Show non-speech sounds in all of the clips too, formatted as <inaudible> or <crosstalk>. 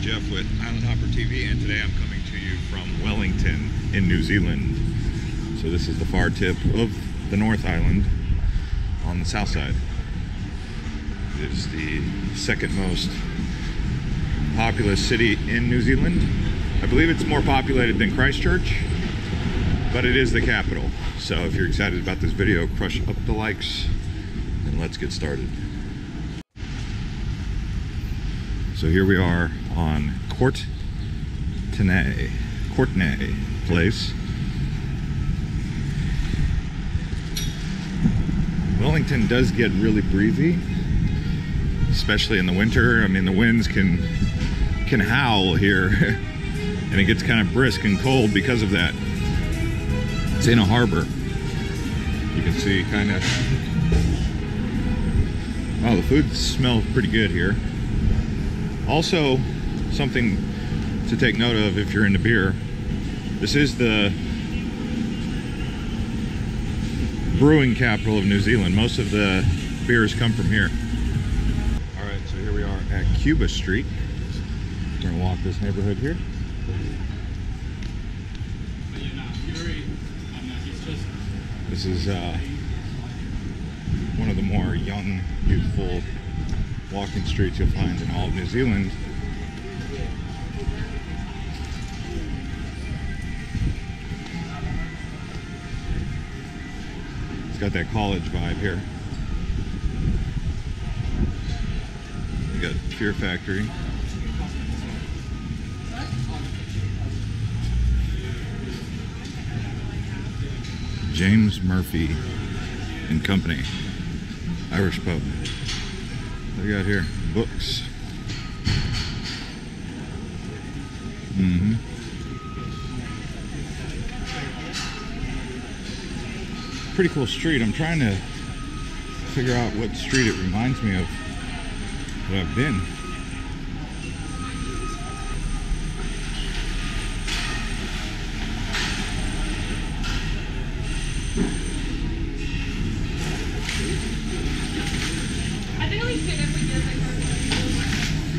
Is Jeff with Island Hopper TV, and today I'm coming to you from Wellington in New Zealand. So, this is the far tip of the North Island on the south side. It is the second most populous city in New Zealand. I believe it's more populated than Christchurch, but it is the capital. So, if you're excited about this video, crush up the likes and let's get started. So here we are on Court Tenay, Courtenay Place. Wellington does get really breezy, especially in the winter. I mean, the winds can can howl here, <laughs> and it gets kind of brisk and cold because of that. It's in a harbor. You can see kind of. Wow, the food smells pretty good here. Also, something to take note of if you're into beer, this is the brewing capital of New Zealand. Most of the beers come from here. All right, so here we are at Cuba Street. We're gonna walk this neighborhood here. This is uh, one of the more young, youthful walking streets you'll find in all of New Zealand. Got that college vibe here. We got Fear Factory. James Murphy and Company, Irish pub. What do we got here? Books. Mm-hmm. Pretty cool street. I'm trying to figure out what street it reminds me of that I've been.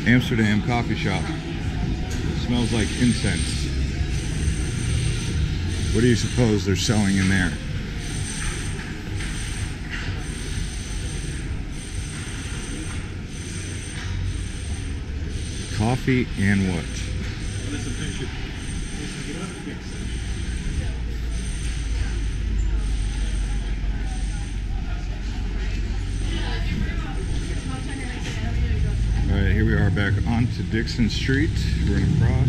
Amsterdam coffee shop. smells like incense. What do you suppose they're selling in there? Coffee and what? All right, here we are back onto Dixon Street. We're gonna cross.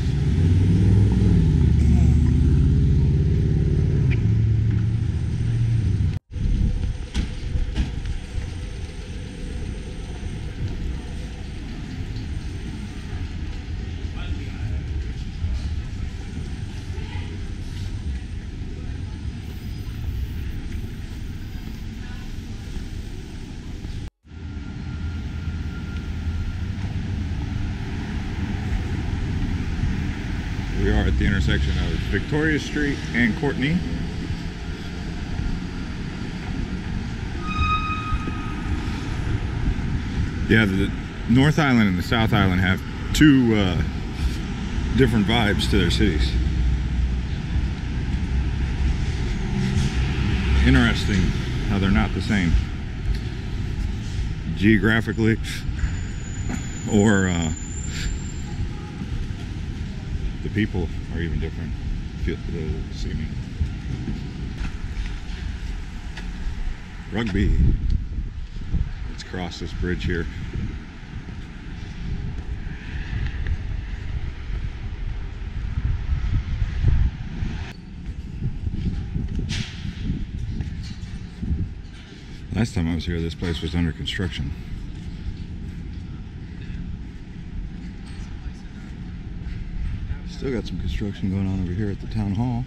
We are at the intersection of Victoria Street and Courtenay. Yeah, the North Island and the South Island have two uh, different vibes to their cities. Interesting how they're not the same geographically or uh, people are even different. Seeming. Rugby. Let's cross this bridge here. Last time I was here, this place was under construction. Still got some construction going on over here at the town hall.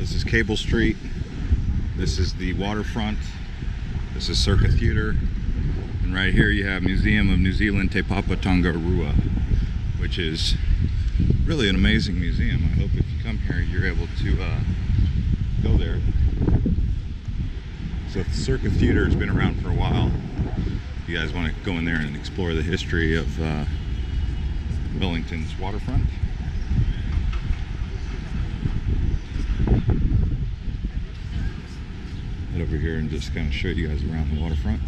This is Cable Street. This is the waterfront. This is Circa Theatre. And right here you have Museum of New Zealand Te Papa Tongarewa, which is really an amazing museum. I hope if you come here you're able to uh, go there. So the Circa Theatre has been around for a while. If you guys want to go in there and explore the history of uh, Wellington's waterfront. Over here and just kind of show you guys around the waterfront.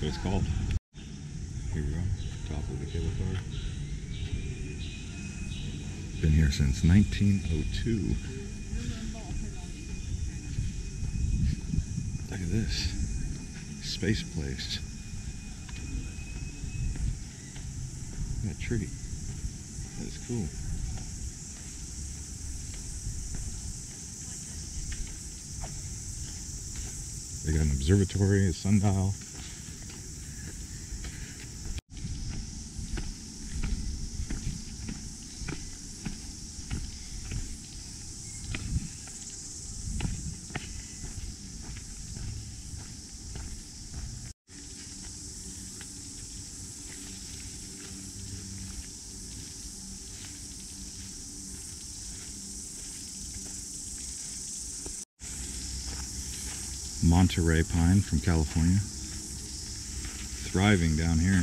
That's what it's called. Here we go. Top of the cable car. Been here since 1902. Look at this. Space place. That tree. That is cool. They got an observatory, a sundial. Monterey pine from California. Thriving down here.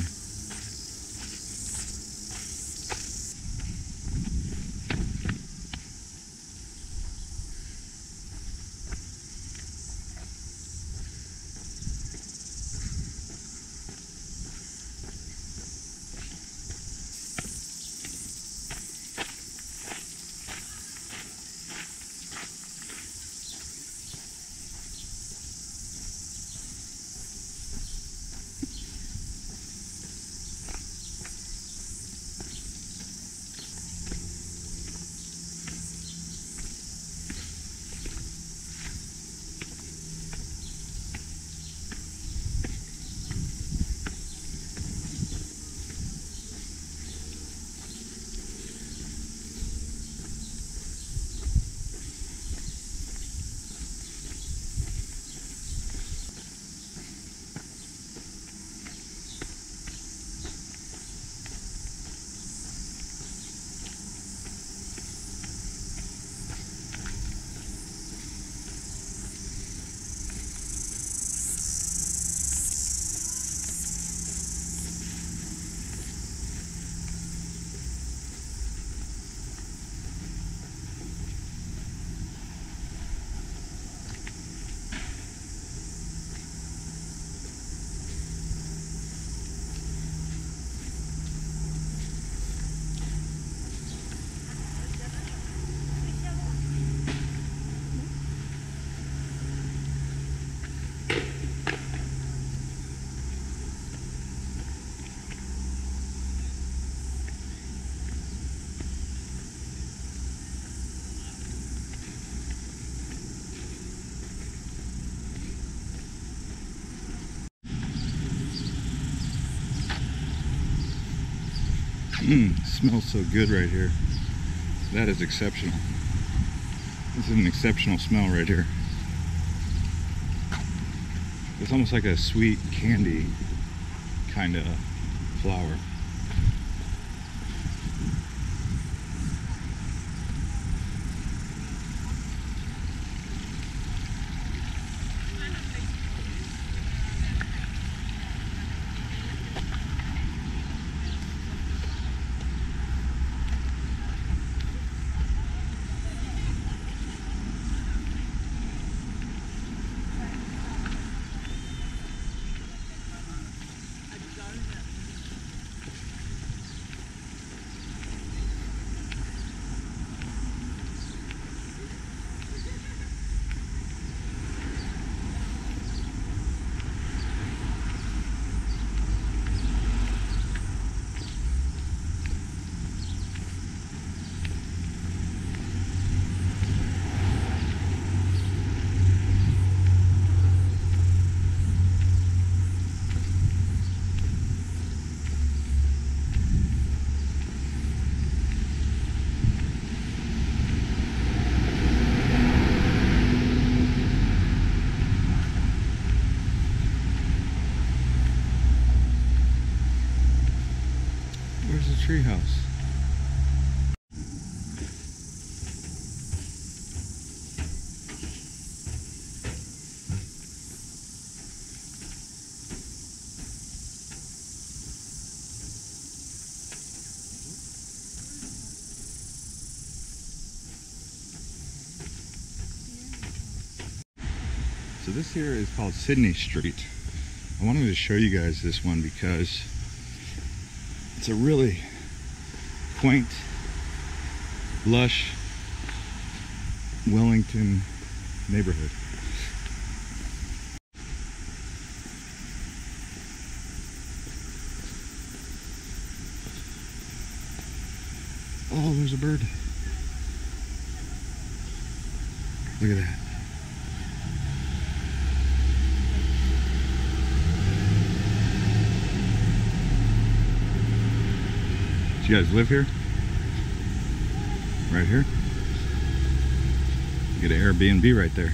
Mmm, smells so good right here. That is exceptional. This is an exceptional smell right here. It's almost like a sweet candy kind of flower. So this here is called Sydney Street. I wanted to show you guys this one because it's a really quaint, lush Wellington neighborhood. Oh, there's a bird. Look at that. Do you guys live here? Right here? You get an Airbnb right there.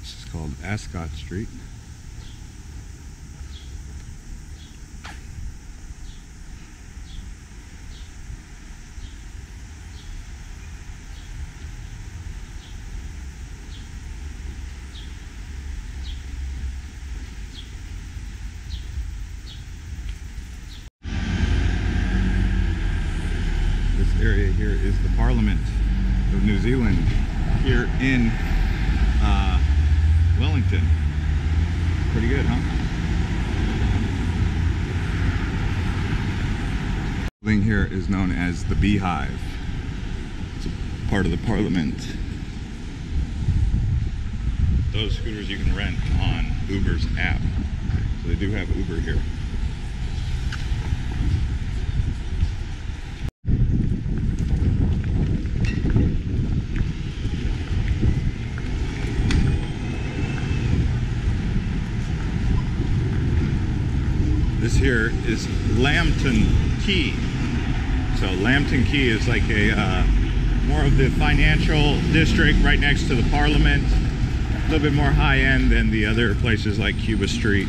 This is called Ascot Street. This area here is the Parliament of New Zealand here in uh, Wellington. Pretty good, huh? Building here is known as the Beehive. It's a part of the Parliament. Those scooters you can rent on Uber's app. So they do have Uber here. Here is Lambton Quay. So Lambton Quay is like a uh, more of the financial district right next to the Parliament. A little bit more high end than the other places like Cuba Street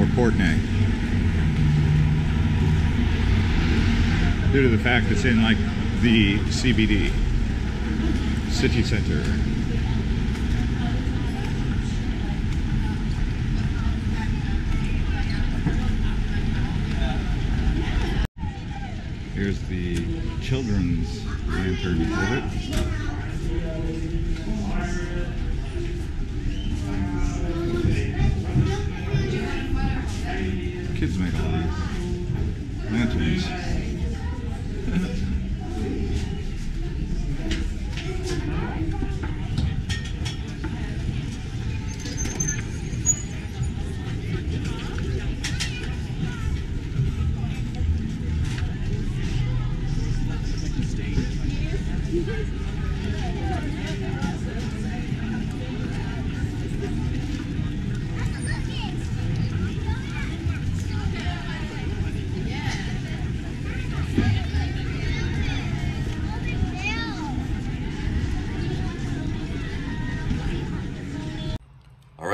or Courtenay. Due to the fact it's in like the CBD, city center. Here's the children's lantern exhibit. Kids made all these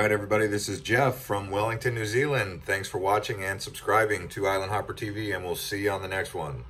right, everybody, this is Jeff from Wellington, New Zealand. Thanks for watching and subscribing to Island Hopper TV, and we'll see you on the next one.